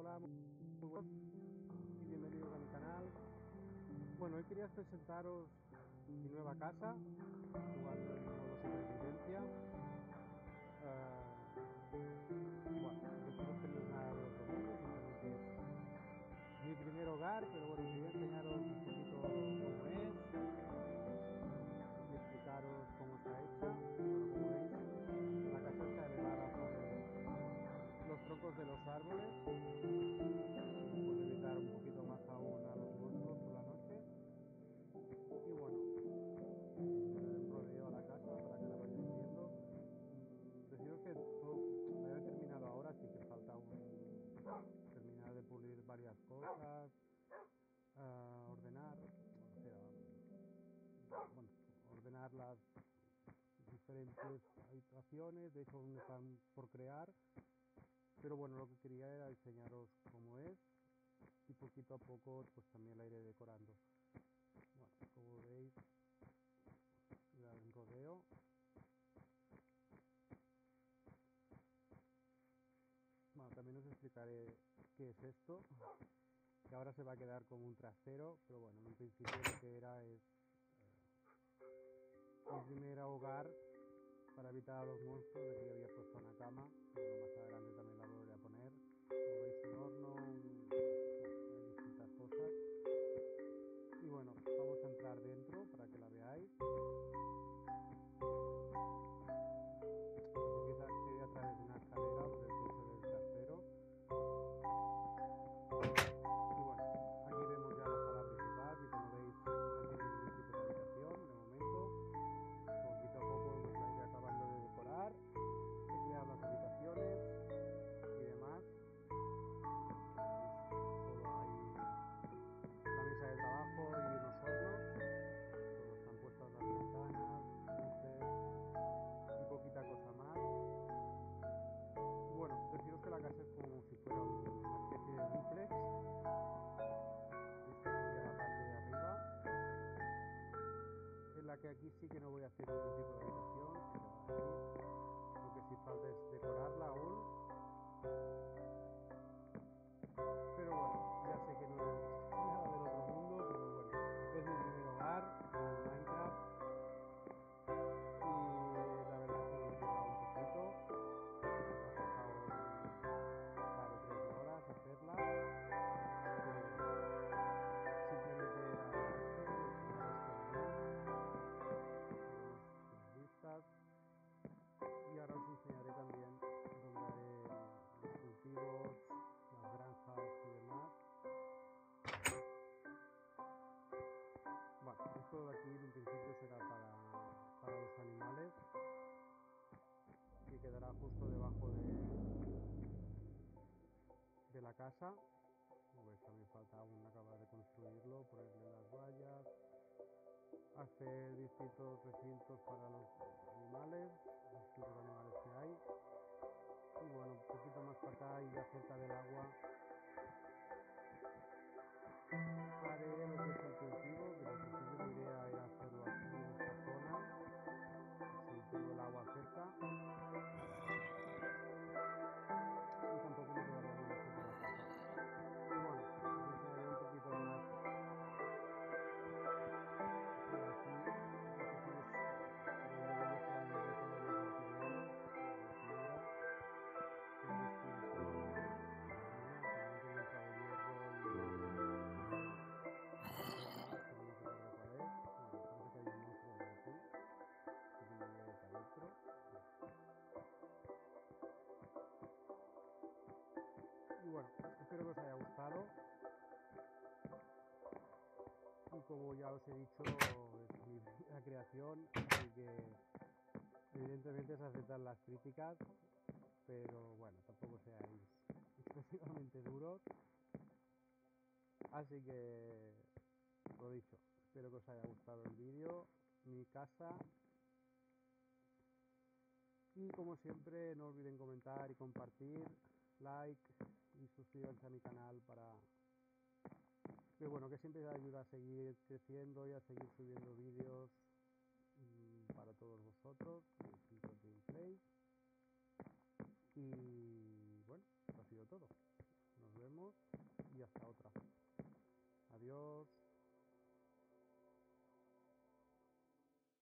Hola, muy y bienvenidos a mi canal. Bueno, hoy quería presentaros mi nueva casa, jugando modo deciros que no es nada de otro mundo, mi primer hogar, pero bueno, los árboles un poquito más aún a los monstruos por la noche. Y bueno, rodeo a la casa para que la vayáis viendo. Deciros que todo lo he terminado ahora, así que falta un, terminar de pulir varias cosas, uh, ordenar, o sea, bueno, ordenar las diferentes habitaciones, de hecho aún están por crear, pero bueno, lo que quería era enseñaros cómo es y poquito a poco pues también la iré decorando. Como veis un rodeo bueno también os explicaré qué es esto. Que ahora se va a quedar como un trasero pero bueno en un principio lo que era es eh, primer hogar para evitar a los monstruos de aquí había puesto una cama. Bueno, más adelante también la volveré a poner. Como veis un horno un y bueno, vamos a entrar dentro para que la veáis. Sí que no voy a hacer ningún tipo de habitación, lo que sí falta es decorarla aún. Esto de aquí en principio será para, para los animales y quedará justo debajo de, de la casa. Veis también falta aún acabar de construirlo ponerle las vallas hacer distintos recintos para los animales los distintos animales que hay. Y bueno un poquito más para acá y ya cerca del agua espero que os haya gustado. Y como ya os he dicho, es mi primera creación, así que evidentemente se aceptan las críticas, pero bueno, tampoco seáis excesivamente duros. Así que, lo dicho, espero que os haya gustado el vídeo, mi casa. Y como siempre, no olviden comentar y compartir, like, y suscríbanse a mi canal para que bueno que siempre ayuda a seguir creciendo y a seguir subiendo vídeos mm, para todos vosotros y bueno eso ha sido todo. Nos vemos y hasta otra. Adiós.